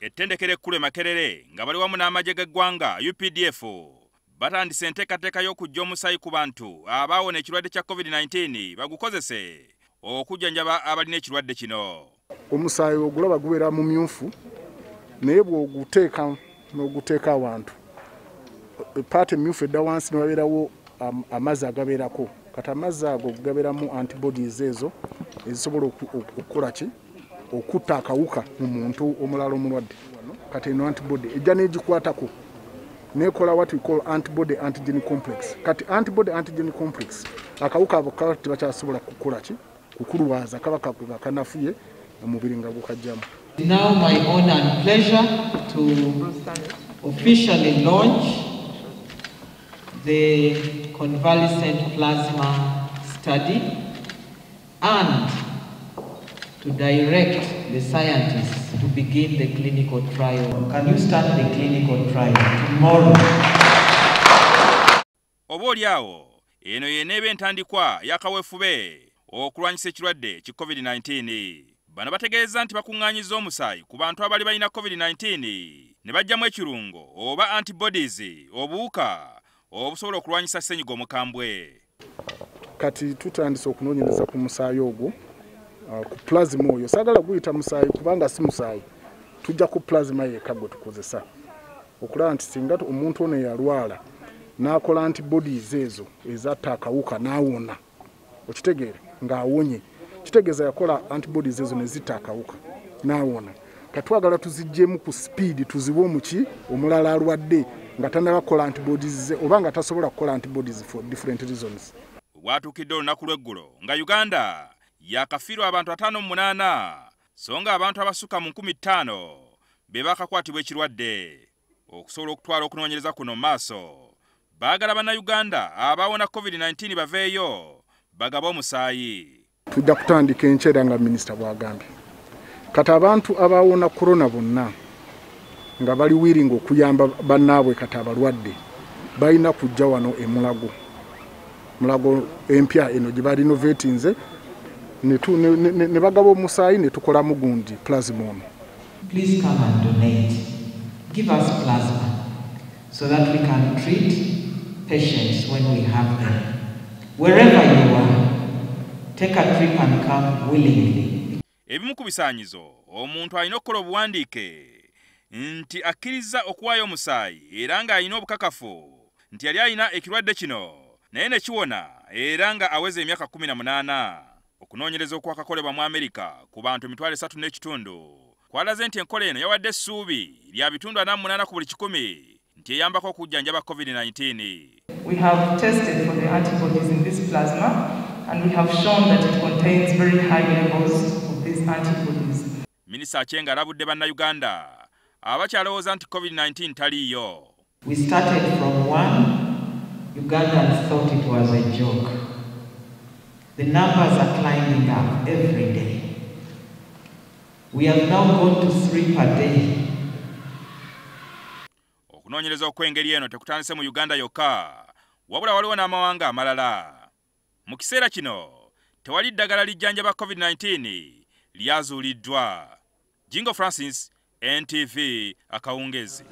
ettendekero ekkulu e makerere nga bali wamu n'amagye g'eggwanga updf batandise enteekateeka y'okujja omusaayi ku bantu abaawona ekirwadde kya covid-19 bagukozese okujjanjaba abalina ekirwadde kino. Omusaayi ogulaba gubeera mu myufu naye bw'oguteeka n'oguteeka awantu epaati emyufu edda wansi ne wabeerawo amazzi agabeerako. Kati amazzi ago gabeeramu antibodies ezo ezisobola okukola ki okutta akawuka mu muntu omulala omulwadde. Kati eno antibody ejja n'egikwatako. Nekola what we call antibody antigen complex. Kati antibody antigen complex akawuka abo kaba tebakyasobola kukola ki? Kukulwaza kaba kanafuye omubiri nga gukajjamu. Now my honor and pleasure to officially launch the convalescent plasma study and to direct the scientists to begin the clinical trial. Can you start the clinical trial tomorrow? oba oli awo eno yeneeba entandikwa y'akaweefube okulwanyisa ekirwadde ki covid-19 bano bategeeza nti bakuŋŋaanyiza omusaayi ku bantu abali balina covid-19 ne bajjamu ekirungo oba antibodies obuwuka obusobola okulwanyisa ssenyiga omukambwe kati tutandise okunoonyereza ku musaayi ogwo ku plasma oyo. Saagala guyita musaayi kubanga si musaayi tujja ku plasma yekka gwe tukozesa. Okulaba nti singa omuntu ono yalwala n'akola antibodies ezo ezatta akawuka n'awona okitegeere ng'awonye. Kitegeeza yakola antibodies ezo ne zitta akawuka n'awona. Katwagala tuziggyemu ku speed tuziwe omuki omulala alwadde nga tanabakola antibodies ze oba nga tasobola kukola antibodies for different reasons. Bwatuukidde olunaku lw'eggulo nga uganda yakafiirwa abantu ataano mu munaana. So nga abantu abasukka mu nkumi ttaano be bakakwatibwa ekirwadde. Okusobola okutwala okunoonyereza kuno mu maaso. Baagala bannayuganda abaawona covid-19 baveeyo bagabe omusaayi. Tujja kutandika enkyera nga minisita bw'agambye. Kati abantu abaawona korona bonna nga bali wiringa okuyamba bannaabwe kati abalwadde balina kujja wano emulago mulago. Empya eno gye balino vetinze ne tu- ne- ne ne bagaba omusaayi ne tukolamu gundi plasma ono Please come and donate. Give us plasma so that we can treat patients when we have them. Wherever you are, take a trip and come willingly. ebimu ku bisaanyizo omuntu alina okukola obuwandiike nti akkiriza okuwaayo omusaayi era ng'alina obukakafu nti yali alina ekirwadde kino naye ne kiwona era nga aweza emyaka 18 okunoonyereza okwakakolebwa mu amerika ku bantu emitwalo esatu n'ekitundu kwalaze nti enkola eno yawadde essuubi lya bitundu 48 ku buli kikumi nti eyambako okujjanjaba covid-19 We have tested for the antibodies in this plasma and we have shown that it contains very high levels of these antibodies. minisita achenga alabudde bannayuganda abakyalowooza nti covid-19 taliiyo We started from one, Ugandans thought it was a joke. The numbers are climbing up every day. We have now gone to three per day. okunoonyereza okw'engeri eno tekutandise mu uganda yokka wabula waliwo n'amawanga amalala mu kiseera kino tewali ddagala lijjanjaba covid-19 lyazuuliddwa jingo francis ntv akawungezi